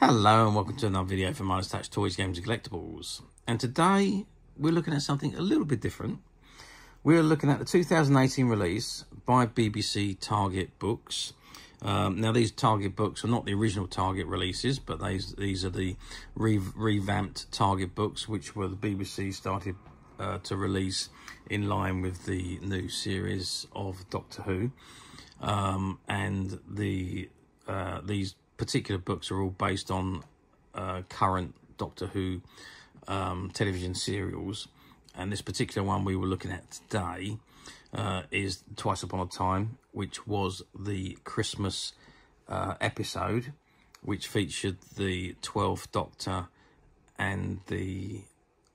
Hello and welcome to another video from Midas Touch Toys, Games and Collectibles. And today we're looking at something a little bit different. We're looking at the 2018 release by BBC Target Books. Um, now these Target books are not the original Target releases, but these these are the re revamped Target books, which were the BBC started uh, to release in line with the new series of Doctor Who. Um, and the uh, these particular books are all based on uh, current Doctor Who um, television serials. And this particular one we were looking at today uh, is Twice Upon a Time, which was the Christmas uh, episode, which featured the 12th Doctor and the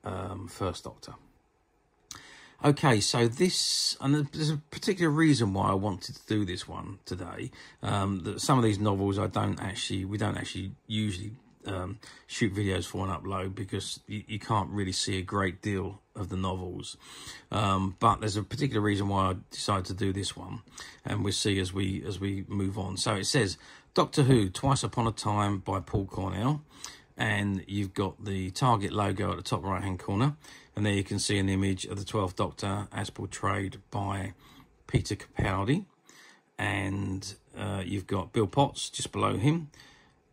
um, First Doctor. Okay, so this, and there's a particular reason why I wanted to do this one today. Um, that some of these novels I don't actually, we don't actually usually um, shoot videos for and upload because you, you, can't really see a great deal of the novels. Um, but there's a particular reason why I decided to do this one, and we'll see as we as we move on. So it says Doctor Who: Twice Upon a Time by Paul Cornell, and you've got the Target logo at the top right hand corner. And there you can see an image of the 12th Doctor as portrayed by Peter Capaldi. And uh, you've got Bill Potts just below him.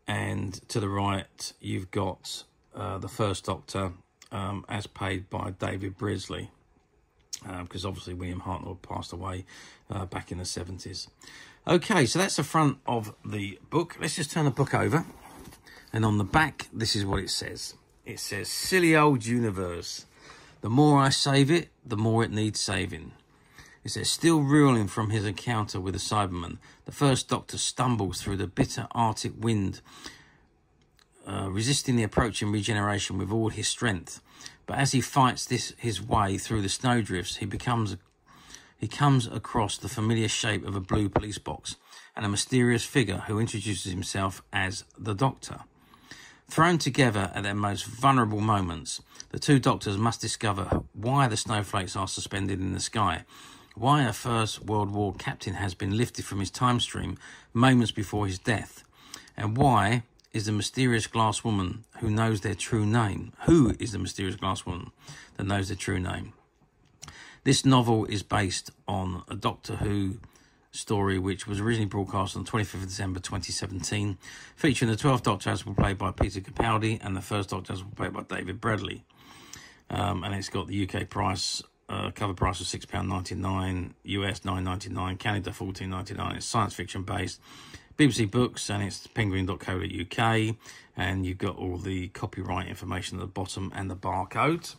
And to the right, you've got uh, the First Doctor um, as played by David Bradley. Because uh, obviously William Hartnell passed away uh, back in the 70s. Okay, so that's the front of the book. Let's just turn the book over. And on the back, this is what it says. It says, Silly Old Universe. The more I save it, the more it needs saving. It says, still reeling from his encounter with the Cyberman, the first Doctor stumbles through the bitter Arctic wind, uh, resisting the approaching regeneration with all his strength. But as he fights this his way through the snowdrifts, he becomes he comes across the familiar shape of a blue police box and a mysterious figure who introduces himself as the Doctor. Thrown together at their most vulnerable moments, the two doctors must discover why the snowflakes are suspended in the sky, why a First World War captain has been lifted from his time stream moments before his death, and why is the mysterious glass woman who knows their true name. Who is the mysterious glass woman that knows their true name? This novel is based on a Doctor Who story, which was originally broadcast on 25th of December 2017, featuring the 12th Doctor as played by Peter Capaldi and the first Doctor as played by David Bradley. Um, and it's got the UK price, uh, cover price of £6.99, US 9.99, Canada 14.99. It's science fiction based. BBC Books and it's penguin.co.uk and you've got all the copyright information at the bottom and the barcode.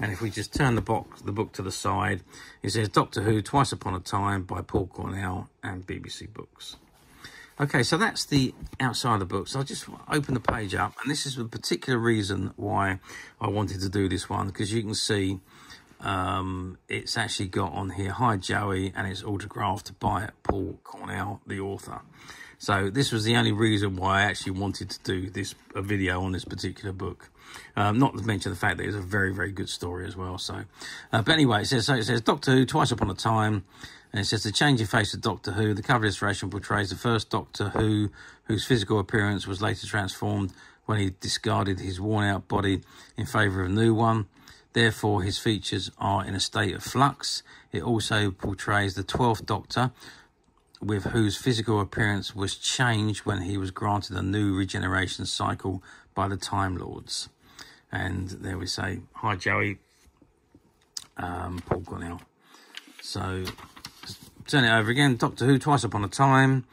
And if we just turn the box, the book to the side, it says Doctor Who Twice Upon a Time by Paul Cornell and BBC Books. Okay, so that's the outside of the book. So I'll just open the page up. And this is a particular reason why I wanted to do this one. Because you can see um, it's actually got on here, Hi Joey, and it's autographed by Paul Cornell, the author. So this was the only reason why I actually wanted to do this a video on this particular book. Um, not to mention the fact that it's a very, very good story as well. So, uh, but anyway, it says so. It says Doctor Who, Twice Upon a Time, and it says the changing face of Doctor Who. The cover illustration portrays the first Doctor Who, whose physical appearance was later transformed when he discarded his worn-out body in favour of a new one. Therefore, his features are in a state of flux. It also portrays the 12th Doctor, with whose physical appearance was changed when he was granted a new regeneration cycle by the Time Lords. And there we say, hi Joey, um, Paul Cornell. So, turn it over again. Doctor Who, Twice Upon a Time,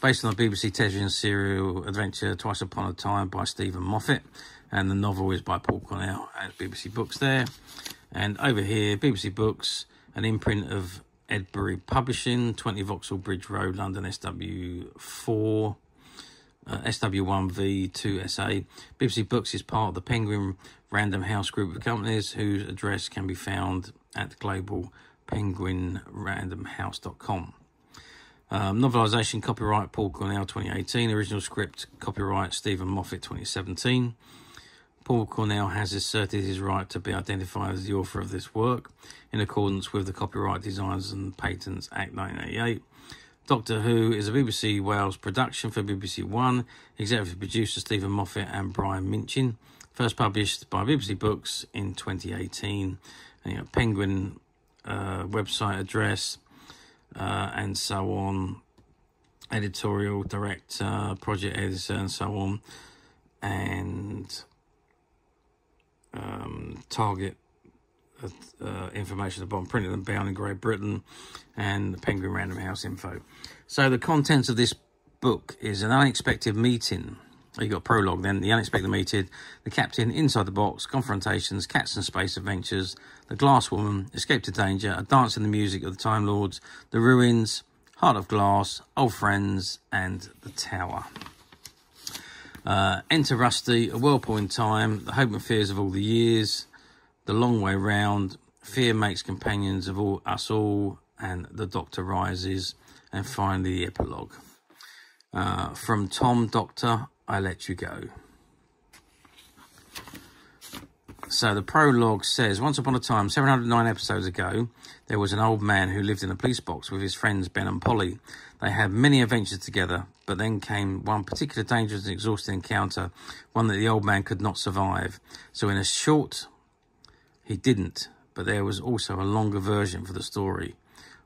based on the BBC television serial adventure Twice Upon a Time by Steven Moffat. And the novel is by Paul Cornell at BBC Books there. And over here, BBC Books, an imprint of Ebury Publishing, 20 Vauxhall Bridge Road, London, SW4, uh, SW1V2SA. BBC Books is part of the Penguin Random House group of companies whose address can be found at globalpenguinrandomhouse.com. Um, novelisation copyright Paul Cornell 2018. Original script copyright Steven Moffat 2017. Paul Cornell has asserted his right to be identified as the author of this work in accordance with the Copyright Designs and Patents Act 1988. Doctor Who is a BBC Wales production for BBC One. Executive producer Steven Moffat and Brian Minchin. First published by BBC Books in 2018. And you know, Penguin uh, website address uh, and so on. Editorial director, project editor, and so on. And um, target uh, information at the bottom, printed and bound in Great Britain, and the Penguin Random House info. So the contents of this book is an unexpected meeting. You got prologue, then the unexpected meeting, the captain inside the box, confrontations, cats and space adventures, the glass woman, escape to danger, a dance in the music of the Time Lords, the ruins, heart of glass, old friends, and the tower. Uh, enter Rusty, a whirlpool in time, the hope and fears of all the years, the long way round, fear makes companions of all us all, and the doctor rises, and finally the epilogue. Uh, from Tom Doctor, I let you go. So the prologue says, once upon a time, 709 episodes ago, there was an old man who lived in a police box with his friends Ben and Polly. They had many adventures together, but then came one particular dangerous and exhausting encounter, one that the old man could not survive. So in a short he didn't, but there was also a longer version for the story,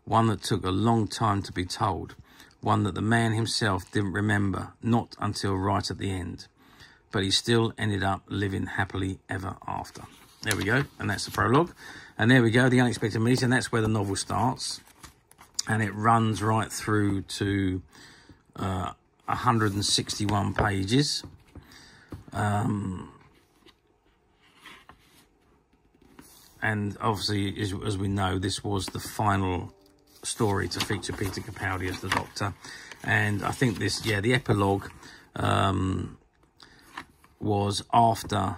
one that took a long time to be told, one that the man himself didn't remember, not until right at the end. But he still ended up living happily ever after. There we go, and that's the prologue. And there we go, the unexpected meeting. That's where the novel starts, and it runs right through to uh, 161 pages. Um, and obviously, as, as, we know, this was the final story to feature Peter Capaldi as the Doctor. And I think this, yeah, the epilogue um, was after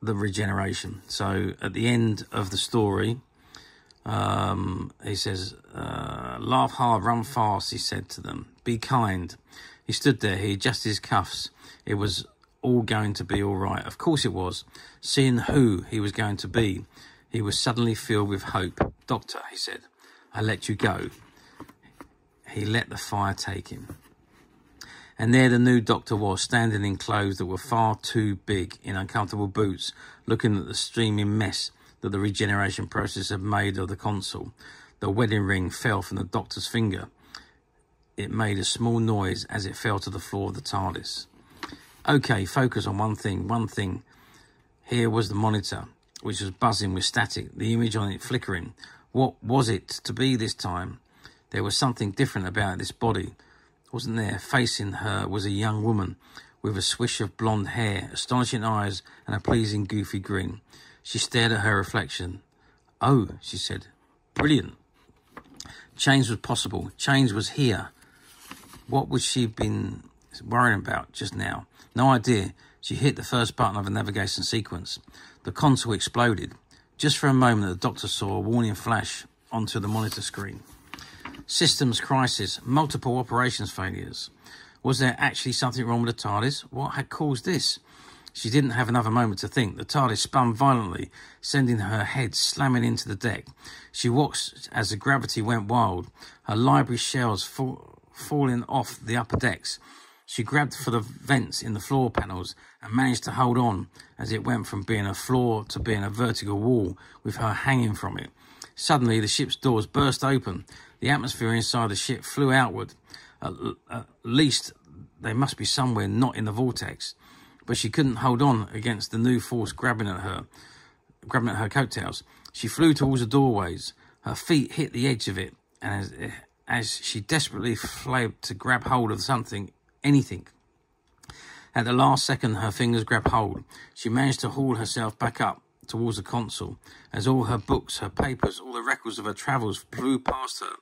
the regeneration. So at the end of the story, um, he says, uh, laugh hard, run fast, he said to them. Be kind. He stood there, he adjusted his cuffs. It was all going to be all right. Of course it was. Seeing who he was going to be, he was suddenly filled with hope. Doctor, he said, I let you go. He let the fire take him. And there the new doctor was, standing in clothes that were far too big, in uncomfortable boots, looking at the streaming mess that the regeneration process had made of the console. The wedding ring fell from the doctor's finger. It made a small noise as it fell to the floor of the TARDIS. Okay, focus on one thing, one thing. Here was the monitor, which was buzzing with static, the image on it flickering. What was it to be this time? There was something different about this body, wasn't there? Facing her was a young woman with a swish of blonde hair, astonishing eyes, and a pleasing goofy grin. She stared at her reflection. Oh, she said, brilliant. Change was possible. Change was here. What would she have been worrying about just now? No idea. She hit the first button of a navigation sequence. The console exploded. Just for a moment, the doctor saw a warning flash onto the monitor screen. Systems crisis, multiple operations failures. Was there actually something wrong with the TARDIS? What had caused this? She didn't have another moment to think. The TARDIS spun violently, sending her head slamming into the deck. She watched as the gravity went wild, her library shelves fall, falling off the upper decks. She grabbed for the vents in the floor panels and managed to hold on as it went from being a floor to being a vertical wall with her hanging from it. Suddenly, the ship's doors burst open. The atmosphere inside the ship flew outward. At, at least they must be somewhere not in the vortex. But she couldn't hold on against the new force grabbing at her, grabbing at her coattails. She flew towards the doorways. Her feet hit the edge of it, and as, as she desperately flailed to grab hold of something, anything. At the last second, her fingers grabbed hold. She managed to haul herself back up towards the console as all her books, her papers, all the records of her travels flew past her,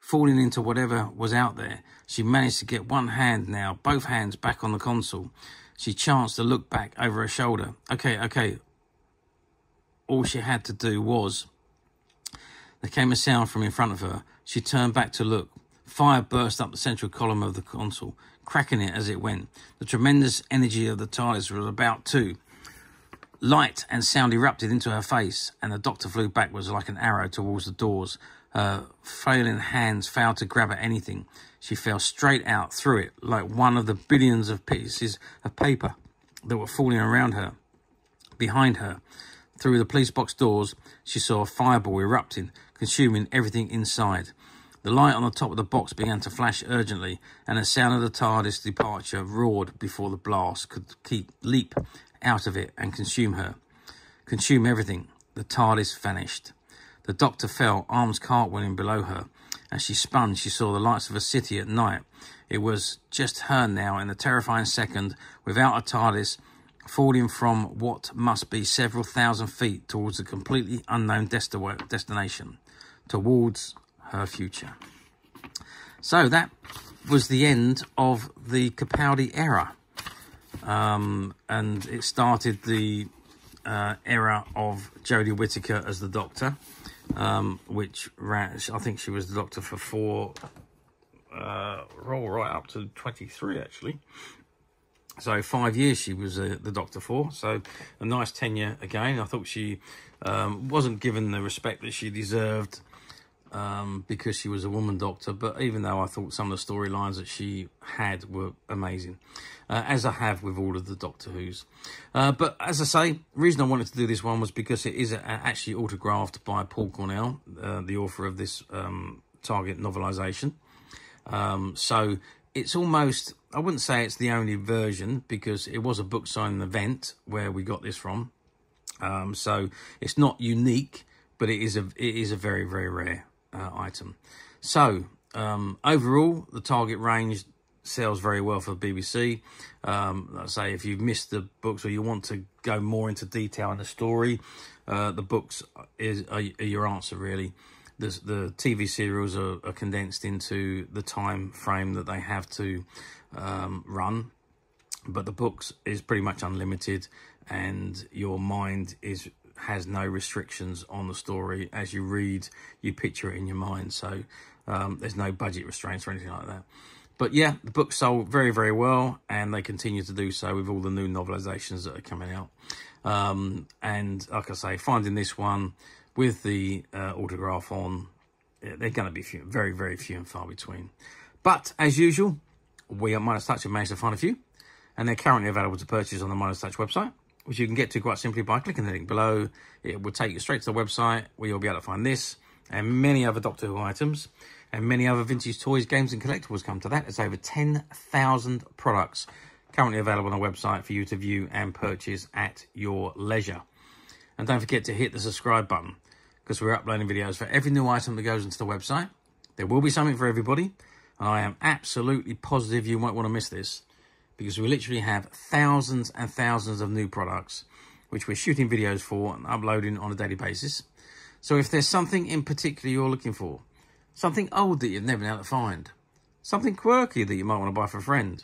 falling into whatever was out there. She managed to get one hand now, both hands back on the console. She chanced to look back over her shoulder. Okay, okay. All she had to do was. There came a sound from in front of her. She turned back to look. Fire burst up the central column of the console, cracking it as it went. The tremendous energy of the TARDIS was about to. Light and sound erupted into her face, and the doctor flew backwards like an arrow towards the doors. Her flailing hands failed to grab at anything. She fell straight out through it like one of the billions of pieces of paper that were falling around her. Behind her, through the police box doors, she saw a fireball erupting, consuming everything inside. The light on the top of the box began to flash urgently, and the sound of the TARDIS departure roared before the blast could keep leap out of it and consume her. Consume everything. The TARDIS vanished. The doctor fell, arms cartwheeling below her. As she spun, she saw the lights of a city at night. It was just her now in the terrifying second, without a TARDIS, falling from what must be several thousand feet towards a completely unknown destination, towards her future. So that was the end of the Capaldi era. Um, and it started the uh, era of Jodie Whittaker as the Doctor, um, which ran, I think she was the Doctor for four, uh, roll right up to 23 actually. So five years she was uh, the Doctor for. So a nice tenure again. I thought she um, wasn't given the respect that she deserved um, because she was a woman doctor. But even though I thought some of the storylines that she had were amazing, uh, as I have with all of the Doctor Who's. Uh, but as I say, the reason I wanted to do this one was because it is actually autographed by Paul Cornell, uh, the author of this um, Target novelisation. Um, so it's almost, I wouldn't say it's the only version because it was a book signing event where we got this from. Um, so it's not unique, but it is a it is a very very rare uh, item. So um, overall, the target range sells very well for BBC. Um, let's say if you've missed the books or you want to go more into detail in the story, uh, the books is are, are, your answer really. The, the TV serials are, are, condensed into the time frame that they have to um, run, but the books is pretty much unlimited, and your mind is has no restrictions on the story. As you read, you picture it in your mind. So um, there's no budget restraints or anything like that. But yeah, the book sold very, very well, and they continue to do so with all the new novelizations that are coming out. Um, and like I say, finding this one with the uh, autograph on, they're going to be few, very, very few and far between. But as usual, we at Midas Touch have managed to find a few, and they're currently available to purchase on the Midas Touch website which you can get to quite simply by clicking the link below. It will take you straight to the website where you'll be able to find this and many other Doctor Who items and many other vintage toys, games and collectibles come to that. It's over 10,000 products currently available on the website for you to view and purchase at your leisure. And don't forget to hit the subscribe button because we're uploading videos for every new item that goes into the website. There will be something for everybody. And I am absolutely positive you won't want to miss this because we literally have thousands and thousands of new products which we're shooting videos for and uploading on a daily basis. So if there's something in particular you're looking for, something old that you've never been able to find, something quirky that you might want to buy for a friend,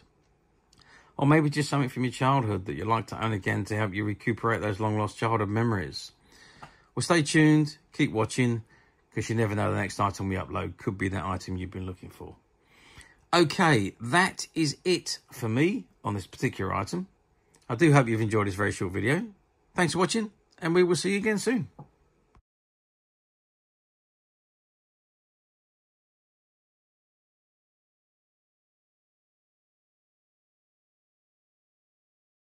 or maybe just something from your childhood that you'd like to own again to help you recuperate those long lost childhood memories. Well, stay tuned, keep watching, because you never know the next item we upload could be that item you've been looking for. Okay, that is it for me on this particular item. I do hope you've enjoyed this very short video. Thanks for watching, and we will see you again soon.